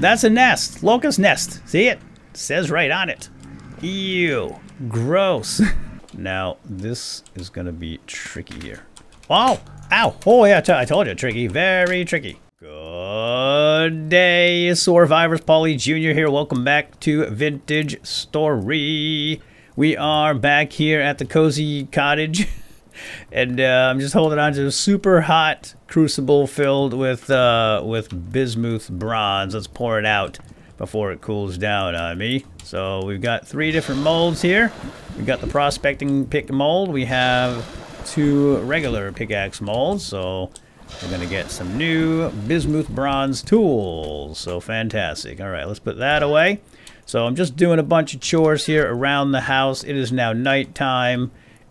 That's a nest. Locust nest. See it? says right on it. Ew. Gross. now, this is going to be tricky here. Wow. Ow. Oh, yeah, I told you. Tricky. Very tricky. Good day, Survivors. Paul Soares Jr. here. Welcome back to Vintage Story. We are back here at the Cozy Cottage. and uh, I'm just holding on to a super hot crucible filled with uh, with bismuth bronze. Let's pour it out before it cools down on me. So we've got three different molds here. We've got the prospecting pick mold. We have two regular pickaxe molds. So we're going to get some new bismuth bronze tools. So fantastic. All right, let's put that away. So I'm just doing a bunch of chores here around the house. It is now nighttime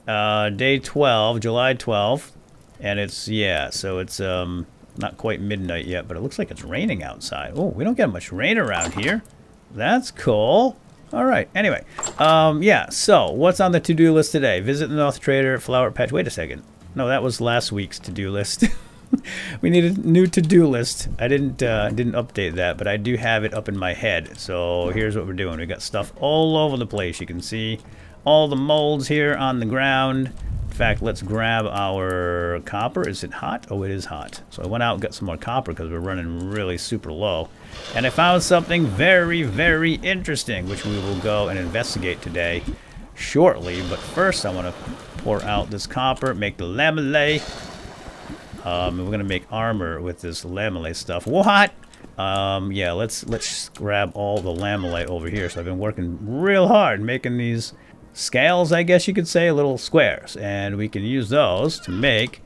uh, day 12, July 12th, and it's, yeah, so it's um, not quite midnight yet, but it looks like it's raining outside. Oh, we don't get much rain around here. That's cool. All right, anyway, um, yeah, so what's on the to-do list today? Visit the North Trader Flower Patch. Wait a second. No, that was last week's to-do list. we need a new to-do list. I didn't uh, didn't update that, but I do have it up in my head. So here's what we're doing. We got stuff all over the place. You can see all the molds here on the ground. In fact, let's grab our copper. Is it hot? Oh, it is hot. So I went out and got some more copper because we're running really super low. And I found something very, very interesting, which we will go and investigate today shortly. But first, I want to pour out this copper, make the lamellet. Um, we're going to make armor with this lamellet stuff. What? Um, yeah, let's let's grab all the lamellet over here. So I've been working real hard making these scales, I guess you could say, little squares. And we can use those to make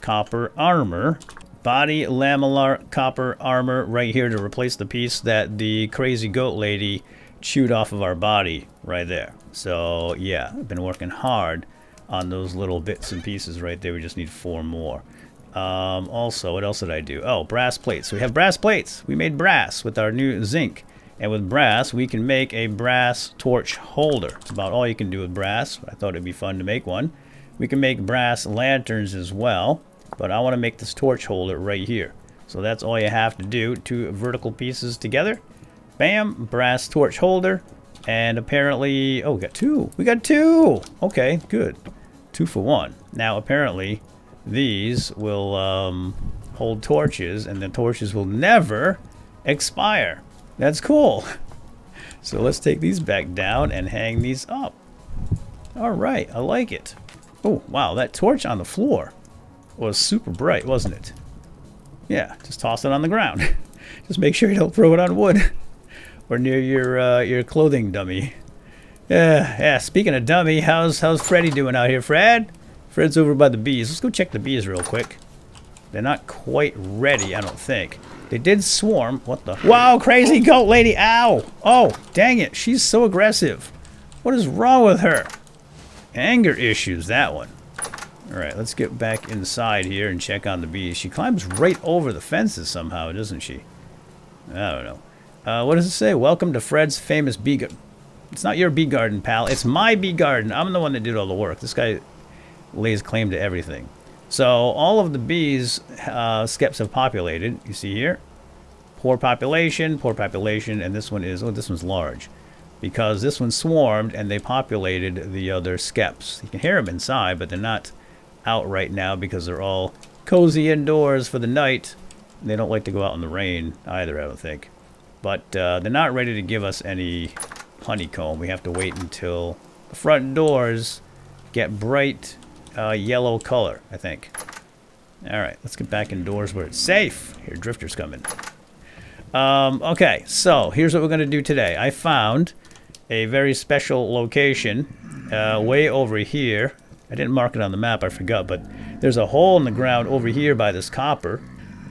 copper armor. Body lamellar copper armor right here to replace the piece that the crazy goat lady chewed off of our body right there. So yeah, I've been working hard on those little bits and pieces right there. We just need four more. Um, also, what else did I do? Oh, brass plates. We have brass plates. We made brass with our new zinc. And with brass, we can make a brass torch holder. It's about all you can do with brass. I thought it'd be fun to make one. We can make brass lanterns as well, but I want to make this torch holder right here. So that's all you have to do. Two vertical pieces together. Bam, brass torch holder. And apparently, oh, we got two. We got two. Okay, good. Two for one. Now, apparently, these will um, hold torches, and the torches will never expire. That's cool. So let's take these back down and hang these up. All right, I like it. Oh, wow, that torch on the floor was super bright, wasn't it? Yeah, just toss it on the ground. just make sure you don't throw it on wood or near your uh, your clothing dummy. Yeah, yeah. Speaking of dummy, how's how's Freddy doing out here, Fred? Fred's over by the bees. Let's go check the bees real quick. They're not quite ready, I don't think. They did swarm. What the? Wow, crazy goat lady. Ow. Oh, dang it. She's so aggressive. What is wrong with her? Anger issues, that one. All right, let's get back inside here and check on the bees. She climbs right over the fences somehow, doesn't she? I don't know. Uh, what does it say? Welcome to Fred's famous bee garden. It's not your bee garden, pal. It's my bee garden. I'm the one that did all the work. This guy lays claim to everything. So all of the bees uh, skeps have populated. You see here, poor population, poor population, and this one is, oh, this one's large. Because this one swarmed and they populated the other skeps. You can hear them inside, but they're not out right now because they're all cozy indoors for the night. They don't like to go out in the rain either, I don't think. But uh, they're not ready to give us any honeycomb. We have to wait until the front doors get bright uh, yellow color, I think. Alright, let's get back indoors where it's safe. Here, Drifter's coming. Um, okay, so here's what we're going to do today. I found a very special location uh, way over here. I didn't mark it on the map, I forgot, but there's a hole in the ground over here by this copper,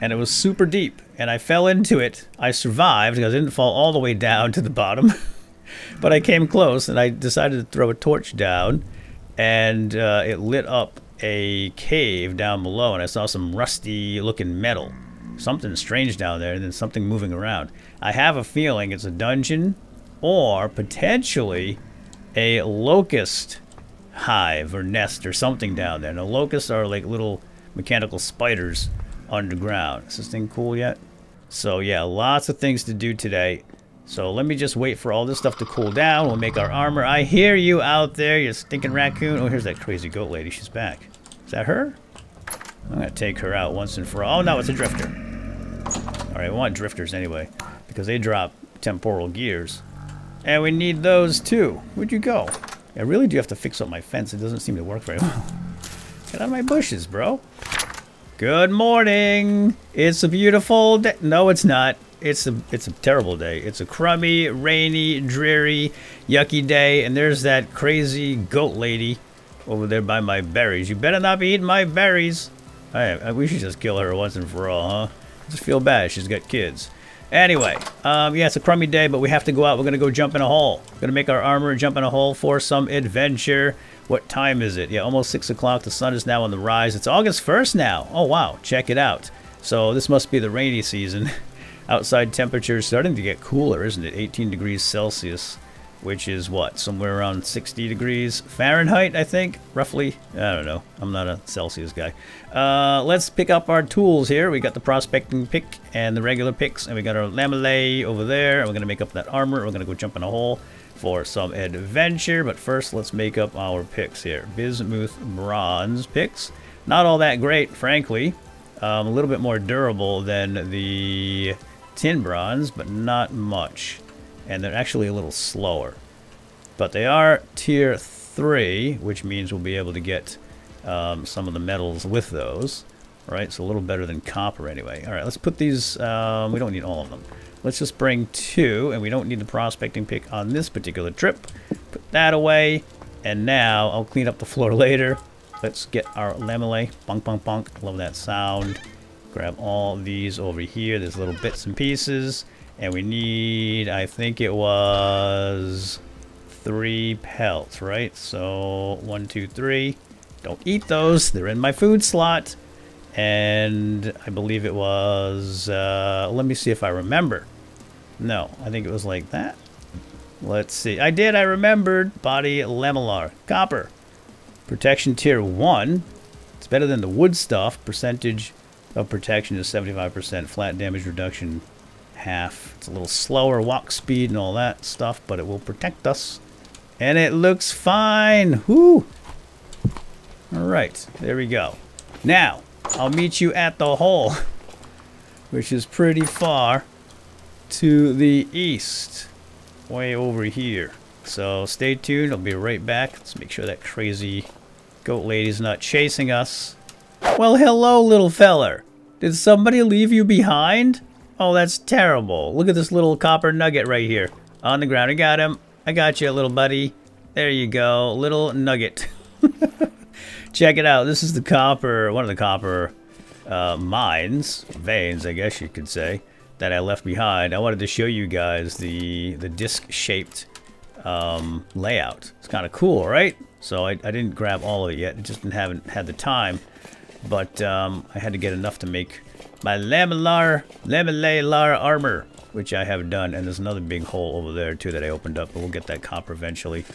and it was super deep, and I fell into it. I survived because I didn't fall all the way down to the bottom, but I came close, and I decided to throw a torch down, and uh, it lit up a cave down below and I saw some rusty looking metal. Something strange down there and then something moving around. I have a feeling it's a dungeon or potentially a locust hive or nest or something down there. Now locusts are like little mechanical spiders underground. Is this thing cool yet? So yeah, lots of things to do today. So let me just wait for all this stuff to cool down. We'll make our armor. I hear you out there, you stinking raccoon. Oh, here's that crazy goat lady. She's back. Is that her? I'm going to take her out once and for all. Oh, no, it's a drifter. Alright, we want drifters anyway. Because they drop temporal gears. And we need those too. Where'd you go? I really do have to fix up my fence. It doesn't seem to work very well. Get out of my bushes, bro. Good morning. It's a beautiful day. No, it's not. It's a it's a terrible day. It's a crummy, rainy, dreary, yucky day. And there's that crazy goat lady over there by my berries. You better not be eating my berries. I, we should just kill her once and for all, huh? I just feel bad. She's got kids. Anyway, um, yeah, it's a crummy day, but we have to go out. We're going to go jump in a hole. We're going to make our armor jump in a hole for some adventure. What time is it? Yeah, almost 6 o'clock. The sun is now on the rise. It's August 1st now. Oh, wow. Check it out. So this must be the rainy season. Outside temperature is starting to get cooler, isn't it? 18 degrees Celsius, which is what? Somewhere around 60 degrees Fahrenheit, I think, roughly. I don't know. I'm not a Celsius guy. Uh, let's pick up our tools here. We got the prospecting pick and the regular picks, and we got our lamellar over there. We're going to make up that armor. We're going to go jump in a hole for some adventure. But first, let's make up our picks here. Bismuth bronze picks. Not all that great, frankly. Um, a little bit more durable than the tin bronze, but not much. And they're actually a little slower. But they are tier 3, which means we'll be able to get um, some of the metals with those. Right, so a little better than copper anyway. All right, let's put these, um, we don't need all of them. Let's just bring two, and we don't need the prospecting pick on this particular trip. Put that away, and now I'll clean up the floor later. Let's get our lamellar. Bunk, bunk, bunk. Love that sound. Grab all these over here. There's little bits and pieces. And we need, I think it was three pelts, right? So one, two, three. Don't eat those. They're in my food slot. And I believe it was, uh, let me see if I remember. No, I think it was like that. Let's see. I did. I remembered. Body lamellar. Copper. Protection tier 1. It's better than the wood stuff. Percentage of protection is 75%. Flat damage reduction half. It's a little slower walk speed and all that stuff, but it will protect us. And it looks fine. Whoo! Alright, there we go. Now, I'll meet you at the hole, which is pretty far to the east, way over here. So stay tuned, I'll be right back. Let's make sure that crazy goat lady's not chasing us. Well, hello, little feller. Did somebody leave you behind? Oh, that's terrible. Look at this little copper nugget right here. On the ground. I got him. I got you, little buddy. There you go. Little nugget. Check it out. This is the copper, one of the copper uh, mines, veins, I guess you could say that I left behind. I wanted to show you guys the the disc-shaped um, layout. It's kind of cool, right? So I, I, didn't grab all of it yet. I just haven't had the time. But um, I had to get enough to make my lamellar, lamellar armor, which I have done. And there's another big hole over there, too, that I opened up. But we'll get that copper eventually.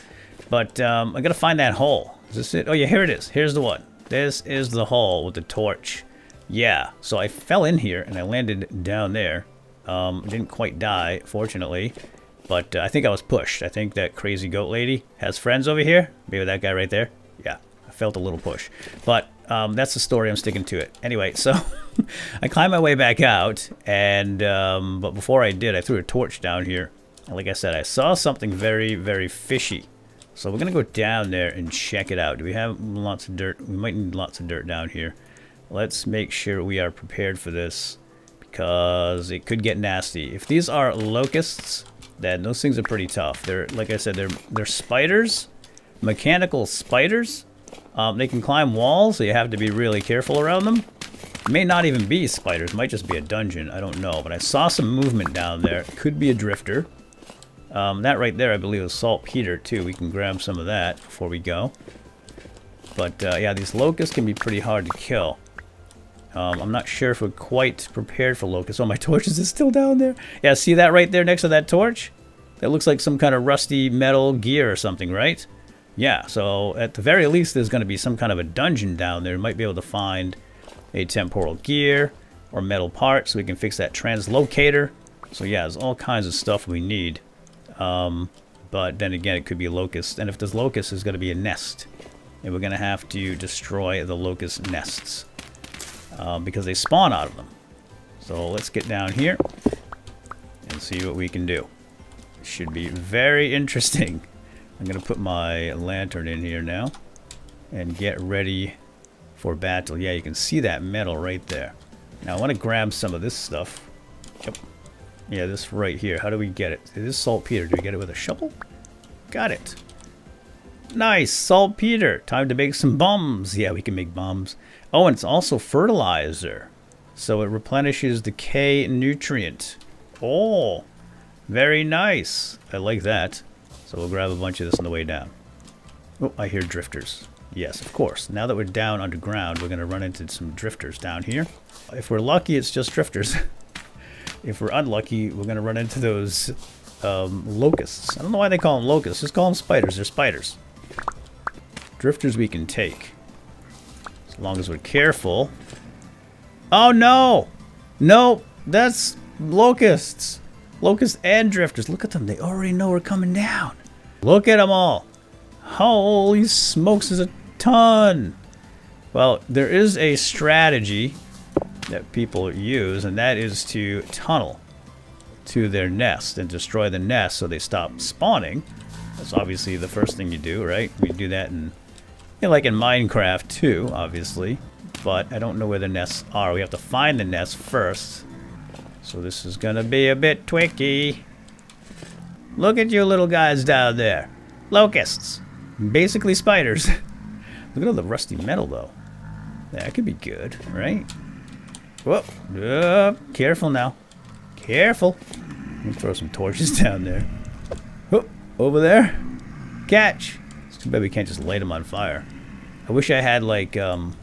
But um, I got to find that hole. Is this it? Oh, yeah, here it is. Here's the one. This is the hole with the torch. Yeah, so I fell in here and I landed down there. Um, didn't quite die, fortunately. But uh, I think I was pushed. I think that crazy goat lady has friends over here. Maybe that guy right there. Yeah, I felt a little push. But um, that's the story. I'm sticking to it. Anyway, so I climbed my way back out. and um, But before I did, I threw a torch down here. And like I said, I saw something very, very fishy. So we're going to go down there and check it out. Do we have lots of dirt? We might need lots of dirt down here. Let's make sure we are prepared for this because it could get nasty. If these are locusts, then those things are pretty tough. They're, like I said, they're, they're spiders, mechanical spiders. Um, they can climb walls, so you have to be really careful around them. It may not even be spiders, might just be a dungeon, I don't know. But I saw some movement down there. Could be a drifter. Um, that right there, I believe, is saltpeter, too. We can grab some of that before we go. But, uh, yeah, these locusts can be pretty hard to kill. Um, I'm not sure if we're quite prepared for locusts. Oh, my torches is still down there. Yeah, see that right there next to that torch? That looks like some kind of rusty metal gear or something, right? Yeah, so at the very least, there's going to be some kind of a dungeon down there. We might be able to find a temporal gear. or metal part so we can fix that translocator. So yeah, there's all kinds of stuff we need. Um, but then again, it could be locust. And if this locust is going to be a nest, and we're going to have to destroy the locust nests uh, because they spawn out of them. So let's get down here and see what we can do. Should be very interesting. I'm going to put my lantern in here now and get ready for battle. Yeah, you can see that metal right there. Now I want to grab some of this stuff. Yep. Yeah, this right here. How do we get it? It is saltpeter. Do we get it with a shovel? Got it. Nice, saltpeter. Time to make some bombs. Yeah, we can make bombs. Oh, and it's also fertilizer. So it replenishes the K nutrient. Oh, very nice. I like that. So we'll grab a bunch of this on the way down. Oh, I hear drifters. Yes, of course. Now that we're down underground, we're going to run into some drifters down here. If we're lucky, it's just drifters. if we're unlucky, we're going to run into those um, locusts. I don't know why they call them locusts. Just call them spiders. They're spiders. Drifters we can take. As long as we're careful. Oh, no! No, that's locusts. Locusts and drifters. Look at them. They already know we're coming down. Look at them all. Holy smokes, is a ton. Well, there is a strategy that people use, and that is to tunnel to their nest and destroy the nest so they stop spawning. That's obviously the first thing you do, right? We do that in, you know, like in Minecraft too, obviously. But I don't know where the nests are. We have to find the nest first. So this is gonna be a bit tricky. Look at you little guys down there. Locusts. Basically spiders. Look at all the rusty metal, though. That could be good, right? Whoa. Uh, careful now. Careful. Let me throw some torches down there. Whoop. Over there. Catch. It's too bad we can't just light them on fire. I wish I had, like, um,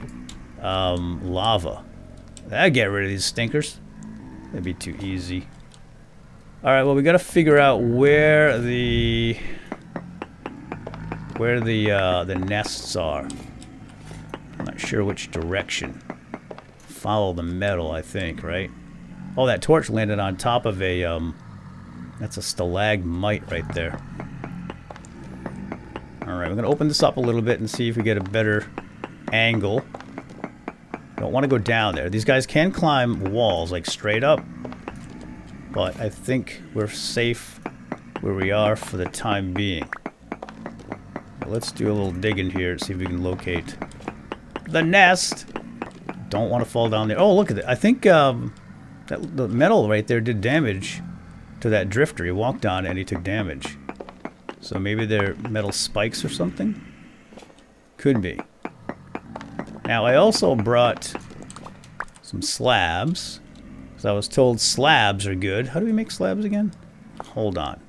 um, lava. That'd get rid of these stinkers. That'd be too easy. Alright, well, we gotta figure out where the where the uh, the nests are. I'm not sure which direction. Follow the metal, I think, right? Oh, that torch landed on top of a, um, that's a stalagmite right there. Alright, we're going to open this up a little bit and see if we get a better angle. Don't want to go down there. These guys can climb walls, like straight up. But I think we're safe where we are for the time being. Let's do a little digging here, see if we can locate the nest. Don't want to fall down there. Oh, look at it. I think um, that, the metal right there did damage to that drifter. He walked on and he took damage. So maybe they're metal spikes or something? Could be. Now, I also brought some slabs. Because I was told slabs are good. How do we make slabs again? Hold on.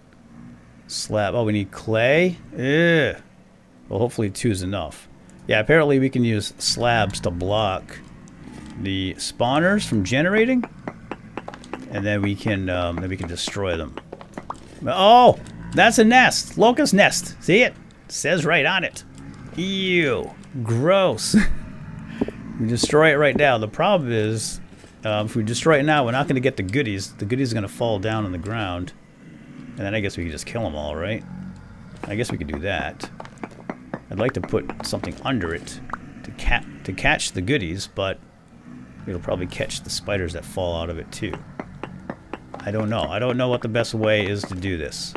Slab. Oh, we need clay? Ugh. Well, hopefully two is enough. Yeah, apparently we can use slabs to block the spawners from generating. And then we can um, then we can destroy them. Oh! That's a nest! Locust nest! See it? it says right on it. Ew. Gross. we destroy it right now. The problem is, um, if we destroy it now, we're not going to get the goodies. The goodies are going to fall down on the ground. And then I guess we can just kill them all, right? I guess we could do that. I'd like to put something under it to, ca to catch the goodies, but it'll probably catch the spiders that fall out of it too. I don't know. I don't know what the best way is to do this.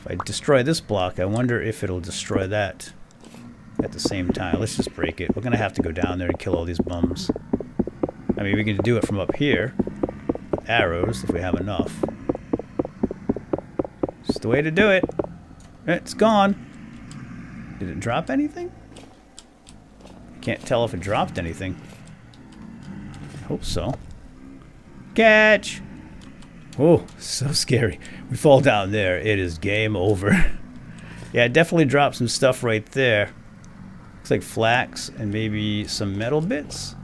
If I destroy this block, I wonder if it'll destroy that at the same time. Let's just break it. We're going to have to go down there and kill all these bums. I mean, we can do it from up here. Arrows, if we have enough. It's the way to do it. It's gone. Did it drop anything? I can't tell if it dropped anything. I hope so. Catch! Oh, so scary. We fall down there. It is game over. yeah, it definitely dropped some stuff right there. Looks like flax and maybe some metal bits.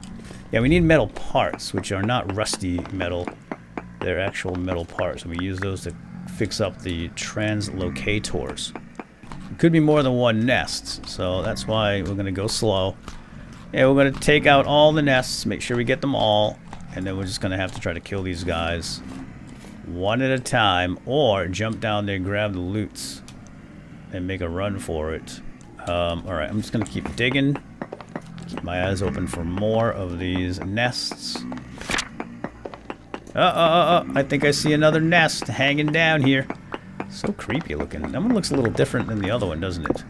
Yeah, we need metal parts, which are not rusty metal. They're actual metal parts. And we use those to fix up the translocators. It could be more than one nest, so that's why we're going to go slow. Yeah, we're going to take out all the nests, make sure we get them all, and then we're just going to have to try to kill these guys one at a time, or jump down there, grab the loots, and make a run for it. Um, Alright, I'm just going to keep digging. Keep my eyes open for more of these nests. Uh, uh, uh, uh, I think I see another nest hanging down here. So creepy looking. That one looks a little different than the other one, doesn't it?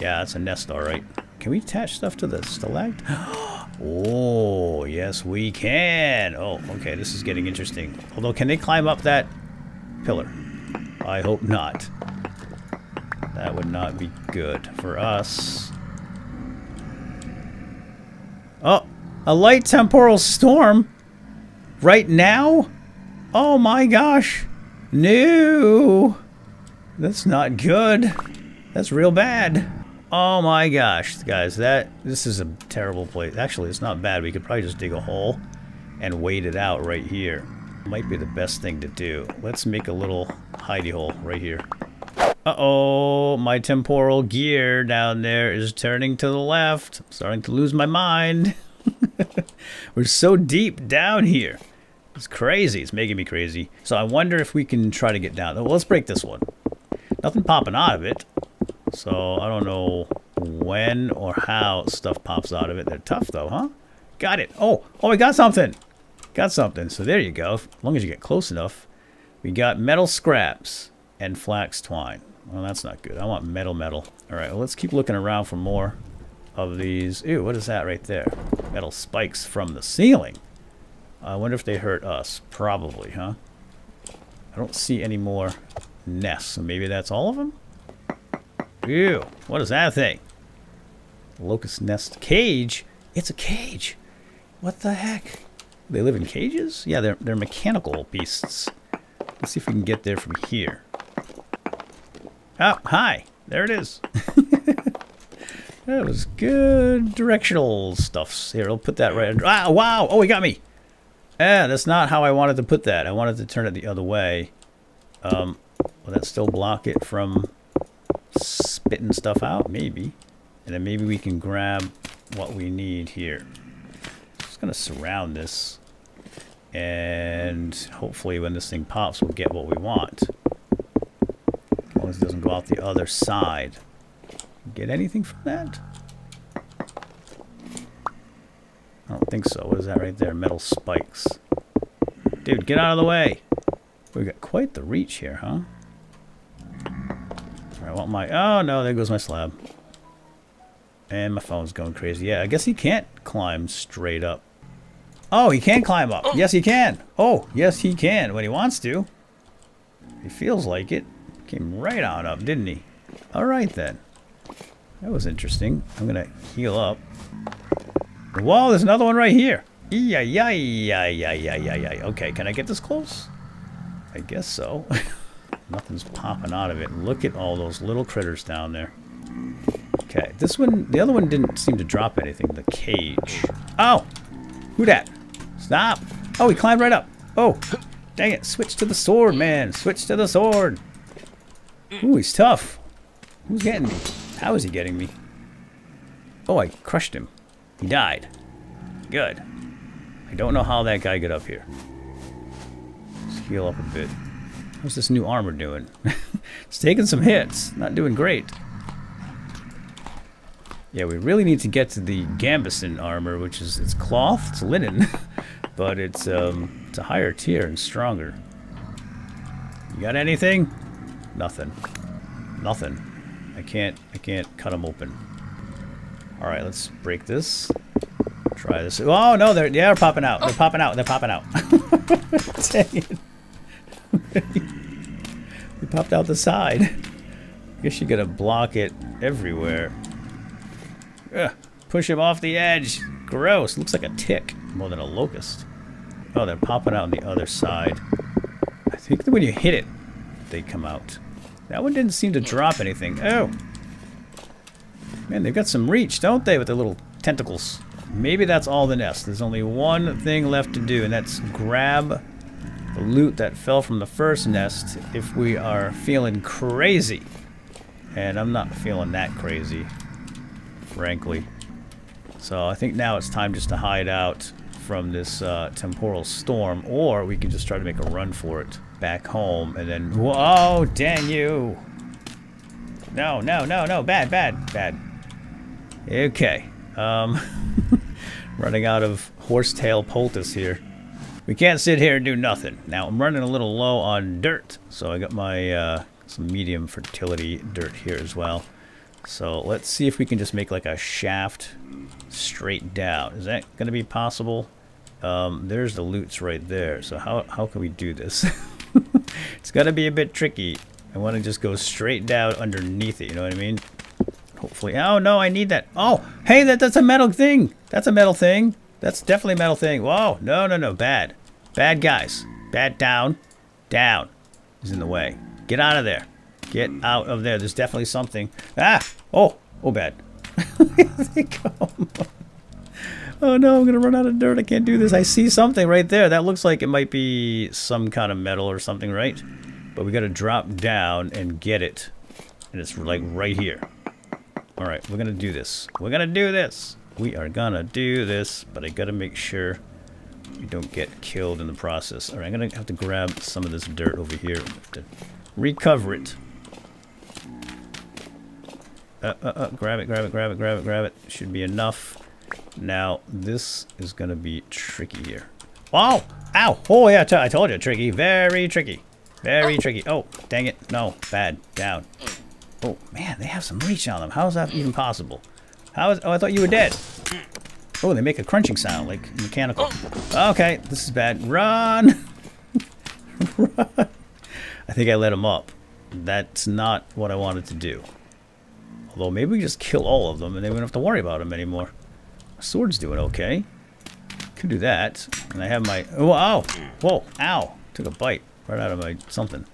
Yeah, it's a nest, alright. Can we attach stuff to the stalagmite? oh, yes we can. Oh, okay, this is getting interesting. Although, can they climb up that pillar? I hope not. That would not be good for us. Oh, a light temporal storm? Right now? Oh my gosh. No. That's not good. That's real bad. Oh my gosh, guys, that this is a terrible place. Actually, it's not bad. We could probably just dig a hole and wait it out right here. Might be the best thing to do. Let's make a little hidey hole right here. Uh-oh, my temporal gear down there is turning to the left. I'm starting to lose my mind. We're so deep down here. It's crazy. It's making me crazy. So I wonder if we can try to get down. Well, let's break this one. Nothing popping out of it. So I don't know when or how stuff pops out of it. They're tough though, huh? Got it. Oh, oh, we got something. Got something. So there you go. As long as you get close enough. We got metal scraps and flax twine. Well, that's not good. I want metal metal. All right, well, let's keep looking around for more of these. Ew, what is that right there? Metal spikes from the ceiling. I wonder if they hurt us. Probably, huh? I don't see any more nests, so maybe that's all of them? Ew, what is that thing? Locust nest cage? It's a cage. What the heck? They live in cages? Yeah, they're, they're mechanical beasts. Let's see if we can get there from here. Oh, hi. There it is. that was good directional stuffs. Here, I'll put that right under. Ah, wow. Oh, he got me. Yeah, that's not how I wanted to put that. I wanted to turn it the other way. Um, will that still block it from spitting stuff out? Maybe. And then maybe we can grab what we need here. Just going to surround this. And hopefully when this thing pops, we'll get what we want. As long as it doesn't go out the other side. Get anything from that? I don't think so. What is that right there? Metal spikes. Dude, get out of the way. We've got quite the reach here, huh? I want my... Oh, no, there goes my slab. And my phone's going crazy. Yeah, I guess he can't climb straight up. Oh, he can climb up. Oh. Yes, he can. Oh, yes, he can when he wants to. He feels like it. Came right out of, didn't he? All right, then. That was interesting. I'm to heal up. Whoa, there's another one right here. Yeah, yeah, yeah, yeah, yeah, yeah, yeah. Okay, can I get this close? I guess so. Nothing's popping out of it. Look at all those little critters down there. Okay, this one, the other one didn't seem to drop anything. The cage. Oh! Who that? Stop! Oh, he climbed right up. Oh! Dang it, switch to the sword, man. Switch to the sword. Ooh, he's tough. Who's getting me? How is he getting me? Oh, I crushed him. He died. Good. I don't know how that guy got up here. Let's heal up a bit. What's this new armor doing? it's taking some hits. Not doing great. Yeah, we really need to get to the Gambeson armor, which is it's cloth, it's linen, but it's um it's a higher tier and stronger. You got anything? Nothing. Nothing. I can't I can't cut them open. Alright, let's break this. Try this. Oh, no, they're, yeah, they're popping out. They're popping out. They're popping out. Dang it. they popped out the side. Guess you gotta block it everywhere. Ugh, push him off the edge. Gross. Looks like a tick more than a locust. Oh, they're popping out on the other side. I think that when you hit it, they come out. That one didn't seem to drop anything. Oh, Man, they've got some reach, don't they, with their little tentacles? Maybe that's all the nest. There's only one thing left to do, and that's grab the loot that fell from the first nest if we are feeling crazy. And I'm not feeling that crazy, frankly. So I think now it's time just to hide out from this uh, temporal storm, or we can just try to make a run for it back home, and then... Whoa, dang you! No, no, no, no, bad, bad, bad. Okay. Um, running out of horsetail poultice here. We can't sit here and do nothing. Now, I'm running a little low on dirt, so I got my uh, some medium fertility dirt here as well. So let's see if we can just make like a shaft straight down. Is that going to be possible? Um, there's the loots right there. So how, how can we do this? it's to be a bit tricky. I want to just go straight down underneath it, you know what I mean? Hopefully. Oh, no, I need that. Oh, hey, that, that's a metal thing. That's a metal thing. That's definitely a metal thing. Whoa, no, no, no, bad. Bad guys. Bad down. Down. is in the way. Get out of there. Get out of there. There's definitely something. Ah! Oh! Oh, bad. they come. Oh no, I'm gonna run out of dirt. I can't do this. I see something right there. That looks like it might be some kind of metal or something, right? But we gotta drop down and get it. And it's like right here. Alright, we're gonna do this. We're gonna do this. We are gonna do this, but I gotta make sure we don't get killed in the process. Alright, I'm gonna have to grab some of this dirt over here to recover it. Uh, uh, uh, grab it, grab it, grab it, grab it, grab it. Should be enough. Now, this is going to be tricky here. Oh! Ow! Oh, yeah, I told you, tricky. Very tricky. Very oh. tricky. Oh, dang it. No, bad. Down. Oh, man, they have some reach on them. How is that even possible? How is... Oh, I thought you were dead. Oh, they make a crunching sound, like mechanical. Okay, this is bad. Run! Run! I think I let him up. That's not what I wanted to do. Although maybe we just kill all of them and then we don't have to worry about them anymore. Sword's doing okay. Could do that. And I have my... Oh, ow! Whoa, ow! Took a bite right out of my something.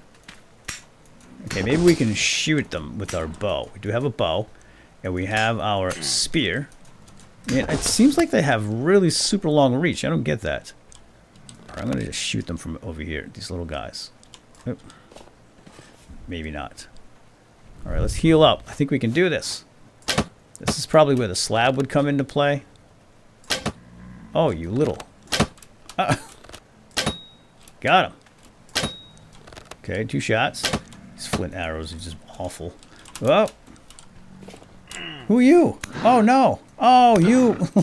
Okay, maybe we can shoot them with our bow. We do have a bow. And we have our spear. It seems like they have really super long reach. I don't get that. Right, I'm going to just shoot them from over here. These little guys. Oop. Maybe not. Alright, let's heal up. I think we can do this. This is probably where the slab would come into play. Oh, you little. Uh, got him. Okay, two shots. These flint arrows are just awful. Oh. Who are you? Oh, no. Oh, you.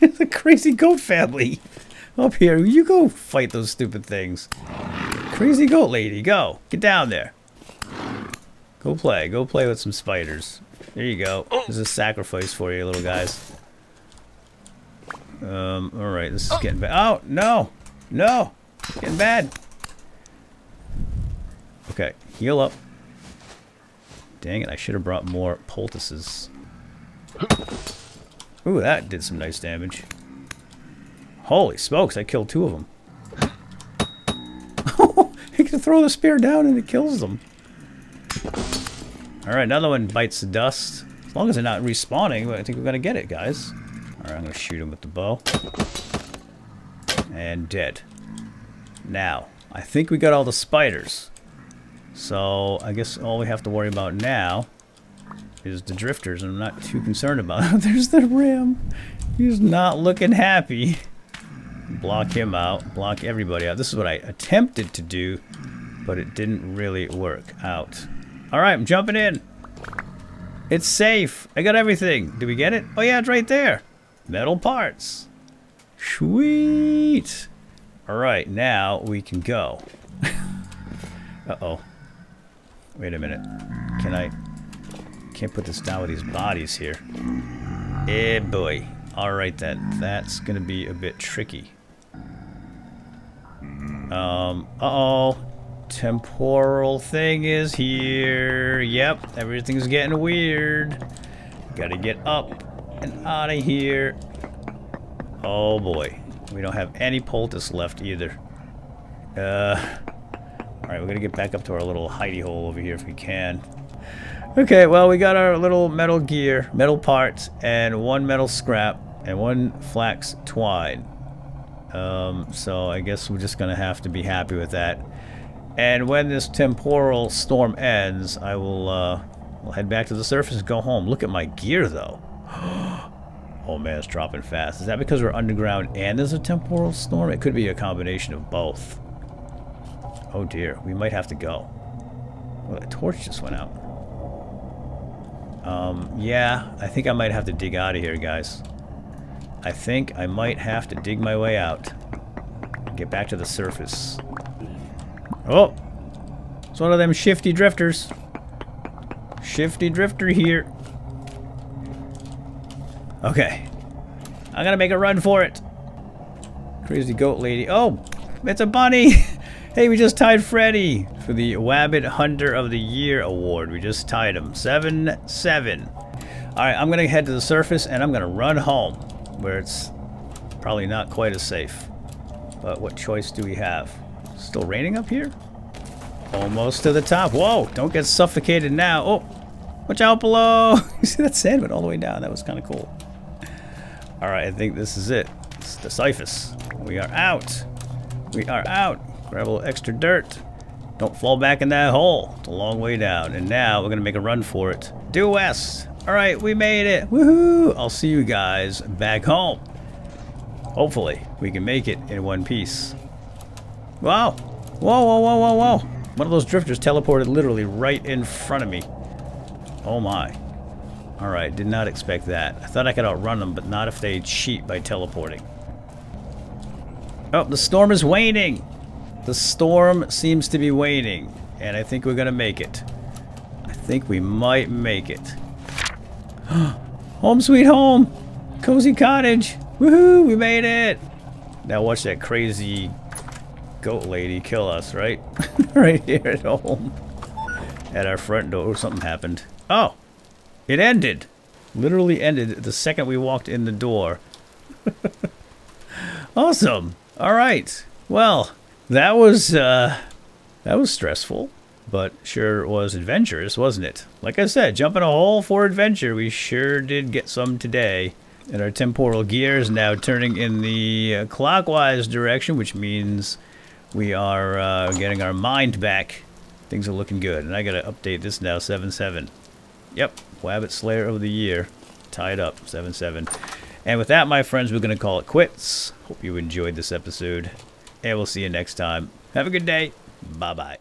it's a crazy goat family. Up here. You go fight those stupid things. Crazy goat lady, go. Get down there. Go play. Go play with some spiders. There you go. There's a sacrifice for you, little guys. Um, alright, this is oh. getting bad. Oh, no! No! Getting bad! Okay, heal up. Dang it, I should have brought more poultices. Ooh, that did some nice damage. Holy smokes, I killed two of them. he can throw the spear down and it kills them. Alright, another one bites the dust. As long as they're not respawning, I think we're gonna get it, guys. Alright, I'm gonna shoot him with the bow. And dead. Now, I think we got all the spiders. So, I guess all we have to worry about now is the drifters, I'm not too concerned about There's the rim. He's not looking happy. Block him out. Block everybody out. This is what I attempted to do, but it didn't really work out. Alright, I'm jumping in. It's safe. I got everything. Did we get it? Oh yeah, it's right there. Metal parts. Sweet. Alright, now we can go. Uh-oh. Wait a minute. Can I... Can't put this down with these bodies here. Eh, boy. Alright then. That's gonna be a bit tricky. Um, uh-oh temporal thing is here. Yep, everything's getting weird. Gotta get up and out of here. Oh boy. We don't have any poultice left either. Uh, Alright, we're gonna get back up to our little hidey hole over here if we can. Okay, well, we got our little metal gear, metal parts, and one metal scrap, and one flax twine. Um, so I guess we're just gonna have to be happy with that. And when this temporal storm ends, I will uh, will head back to the surface and go home. Look at my gear, though. Oh man, it's dropping fast. Is that because we're underground and there's a temporal storm? It could be a combination of both. Oh dear, we might have to go. Well, the torch just went out. Um, yeah, I think I might have to dig out of here, guys. I think I might have to dig my way out. Get back to the surface. Oh! It's one of them shifty drifters. Shifty drifter here. Okay. I'm gonna make a run for it. Crazy goat lady. Oh! It's a bunny! hey, we just tied Freddy for the Wabbit Hunter of the Year award. We just tied him. 7-7. Alright, I'm gonna head to the surface and I'm gonna run home. Where it's probably not quite as safe. But what choice do we have? Still raining up here? Almost to the top. Whoa, don't get suffocated now. Oh, watch out below. you see that sand went all the way down. That was kind of cool. All right, I think this is it. It's the Siphus. We are out. We are out. Grab a little extra dirt. Don't fall back in that hole. It's a long way down. And now we're going to make a run for it. Due west. All right, we made it. Woohoo! I'll see you guys back home. Hopefully, we can make it in one piece. Wow. Whoa, whoa, whoa, whoa, whoa. One of those drifters teleported literally right in front of me. Oh my. Alright, did not expect that. I thought I could outrun them, but not if they cheat by teleporting. Oh, the storm is waning! The storm seems to be waning, and I think we're gonna make it. I think we might make it. home sweet home! Cozy cottage! Woohoo! We made it! Now watch that crazy goat lady kill us, right? right here at home. At our front door, something happened. Oh! It ended! Literally ended the second we walked in the door. awesome! Alright. Well, that was, uh, that was stressful. But sure was adventurous, wasn't it? Like I said, jumping a hole for adventure. We sure did get some today. And our temporal gear is now turning in the uh, clockwise direction, which means we are uh, getting our mind back. Things are looking good. And I got to update this now, 7-7. Yep, Wabbit Slayer of the Year. Tied up, 7-7. And with that, my friends, we're going to call it quits. Hope you enjoyed this episode. And we'll see you next time. Have a good day. Bye-bye.